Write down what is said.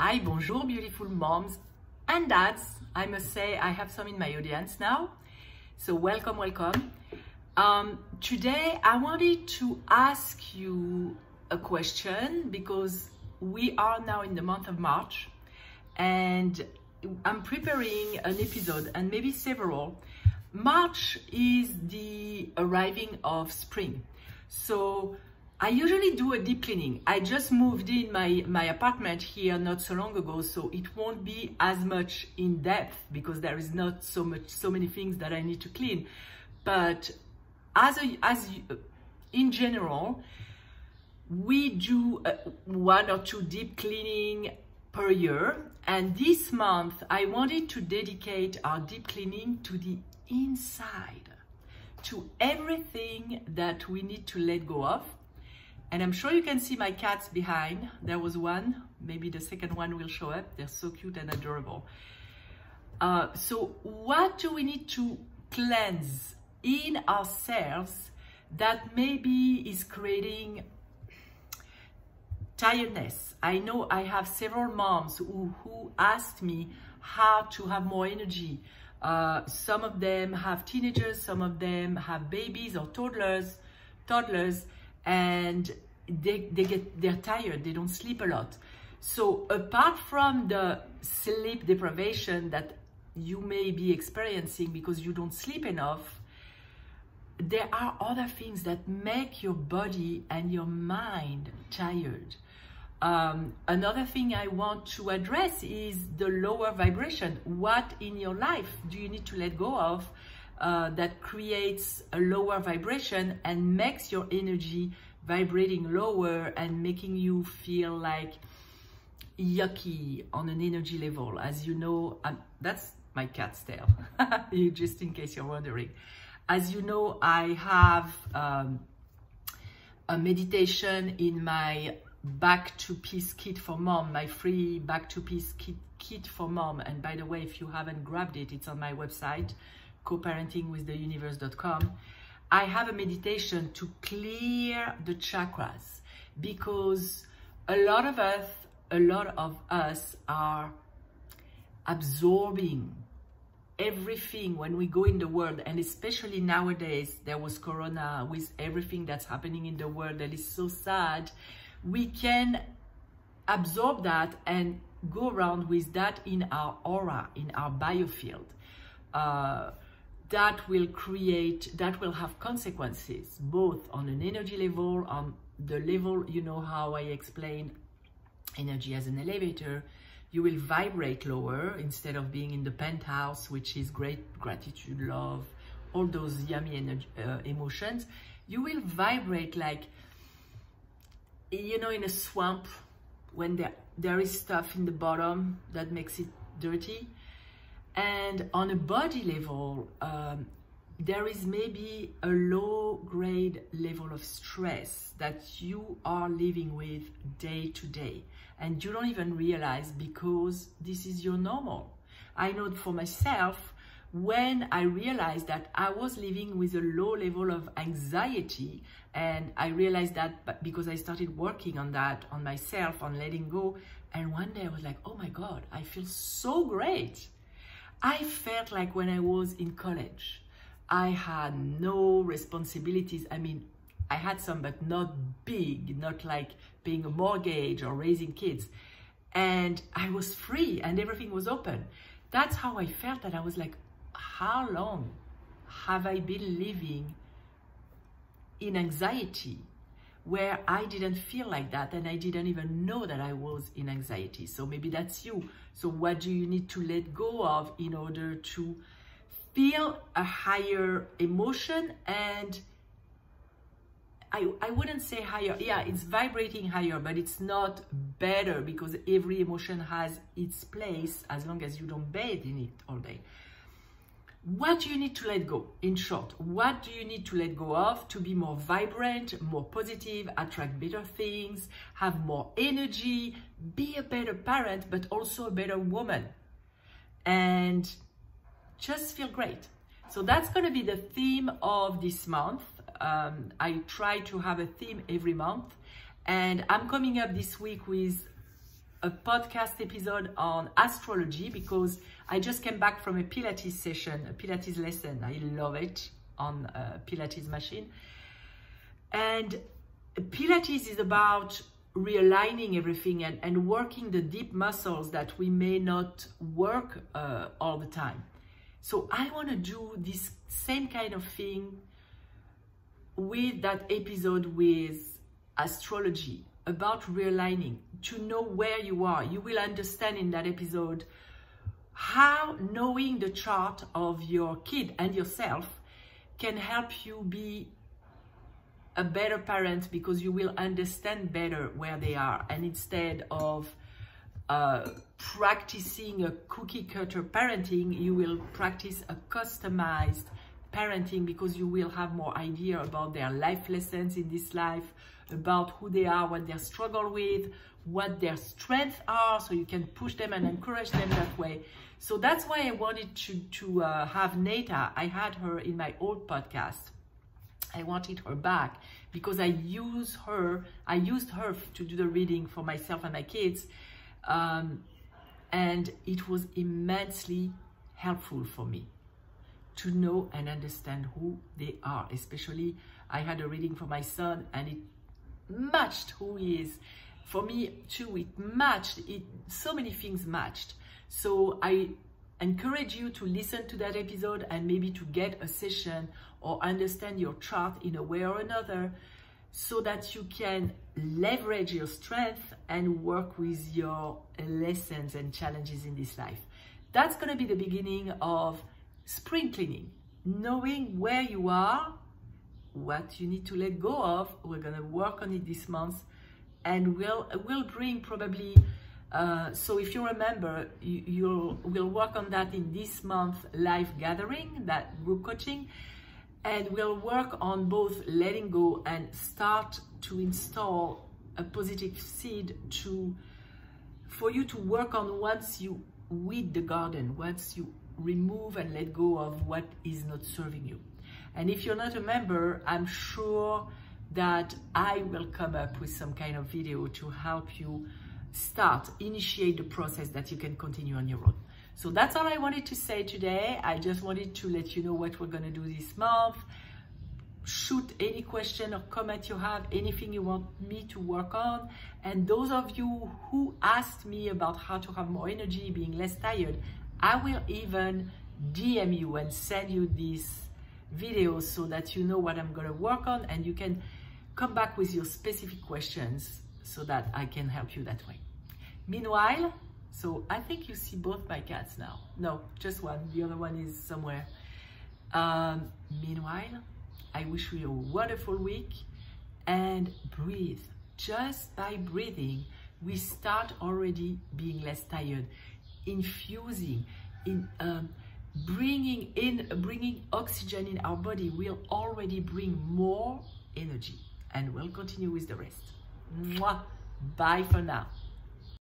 Hi, bonjour, beautiful moms and dads. I must say I have some in my audience now. So welcome, welcome. Um, today I wanted to ask you a question because we are now in the month of March and I'm preparing an episode and maybe several. March is the arriving of spring. So I usually do a deep cleaning. I just moved in my, my apartment here not so long ago, so it won't be as much in depth because there is not so much, so many things that I need to clean. But as a, as in general, we do uh, one or two deep cleaning per year. And this month, I wanted to dedicate our deep cleaning to the inside, to everything that we need to let go of and I'm sure you can see my cats behind. There was one, maybe the second one will show up. They're so cute and adorable. Uh, so what do we need to cleanse in ourselves that maybe is creating tiredness? I know I have several moms who, who asked me how to have more energy. Uh, some of them have teenagers, some of them have babies or toddlers, toddlers, and they, they get they're tired. They don't sleep a lot. So apart from the sleep deprivation that you may be experiencing because you don't sleep enough there are other things that make your body and your mind tired. Um, another thing I want to address is the lower vibration. What in your life do you need to let go of uh, that creates a lower vibration and makes your energy vibrating lower and making you feel like yucky on an energy level. As you know, um, that's my cat's tail, just in case you're wondering. As you know, I have um, a meditation in my back to peace kit for mom, my free back to peace kit, kit for mom. And by the way, if you haven't grabbed it, it's on my website, co-parentingwiththeuniverse.com. I have a meditation to clear the chakras because a lot of us, a lot of us are absorbing everything when we go in the world and especially nowadays there was corona with everything that's happening in the world that is so sad we can absorb that and go around with that in our aura in our biofield uh, that will create, that will have consequences, both on an energy level, on the level, you know how I explain energy as an elevator, you will vibrate lower instead of being in the penthouse, which is great gratitude, love, all those yummy energy, uh, emotions. You will vibrate like, you know, in a swamp when there, there is stuff in the bottom that makes it dirty and on a body level, um, there is maybe a low grade level of stress that you are living with day to day. And you don't even realize because this is your normal. I know for myself, when I realized that I was living with a low level of anxiety and I realized that because I started working on that, on myself, on letting go. And one day I was like, oh my God, I feel so great. I felt like when I was in college, I had no responsibilities. I mean, I had some, but not big, not like paying a mortgage or raising kids. And I was free and everything was open. That's how I felt that I was like, how long have I been living in anxiety where I didn't feel like that and I didn't even know that I was in anxiety. So maybe that's you. So what do you need to let go of in order to feel a higher emotion and I, I wouldn't say higher. Yeah, it's vibrating higher, but it's not better because every emotion has its place as long as you don't bathe in it all day what do you need to let go? In short, what do you need to let go of to be more vibrant, more positive, attract better things, have more energy, be a better parent, but also a better woman, and just feel great. So that's going to be the theme of this month. Um, I try to have a theme every month, and I'm coming up this week with a podcast episode on astrology because I just came back from a Pilates session, a Pilates lesson. I love it on a Pilates machine. And Pilates is about realigning everything and, and working the deep muscles that we may not work uh, all the time. So I want to do this same kind of thing with that episode with astrology about realigning to know where you are. You will understand in that episode how knowing the chart of your kid and yourself can help you be a better parent because you will understand better where they are and instead of uh, practicing a cookie cutter parenting you will practice a customized parenting because you will have more idea about their life lessons in this life about who they are what they struggle with what their strengths are so you can push them and encourage them that way. So that's why i wanted to to uh, have neta. I had her in my old podcast. I wanted her back because I use her, I used her to do the reading for myself and my kids. Um, and it was immensely helpful for me to know and understand who they are. Especially, I had a reading for my son and it matched who he is. For me, too, it matched, it, so many things matched. So I encourage you to listen to that episode and maybe to get a session or understand your chart in a way or another so that you can leverage your strength and work with your lessons and challenges in this life. That's going to be the beginning of spring cleaning, knowing where you are, what you need to let go of. We're to work on it this month and we'll, we'll bring probably uh, so if you remember, you, you'll we'll work on that in this month live gathering, that group coaching, and we'll work on both letting go and start to install a positive seed to for you to work on once you weed the garden, once you remove and let go of what is not serving you. And if you're not a member, I'm sure that I will come up with some kind of video to help you start, initiate the process that you can continue on your own. So that's all I wanted to say today. I just wanted to let you know what we're going to do this month. Shoot any question or comment you have, anything you want me to work on. And those of you who asked me about how to have more energy, being less tired, I will even DM you and send you these videos so that you know what I'm to work on and you can come back with your specific questions so that I can help you that way. Meanwhile, so I think you see both my cats now. No, just one. The other one is somewhere. Um, meanwhile, I wish you a wonderful week and breathe. Just by breathing, we start already being less tired, infusing, in um, bringing in, bringing oxygen in our body will already bring more energy and we'll continue with the rest. Mwah. Bye for now.